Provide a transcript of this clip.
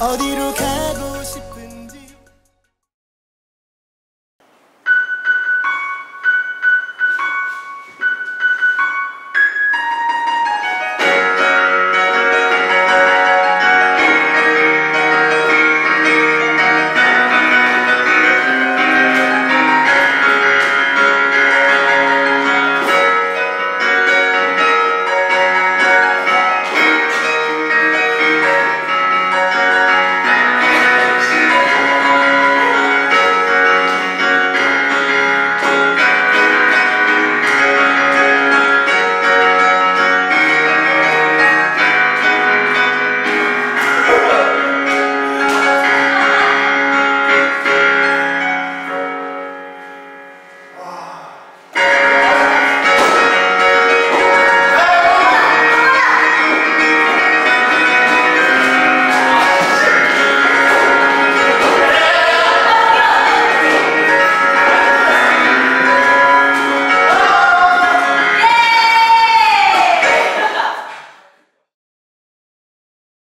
어디로 가고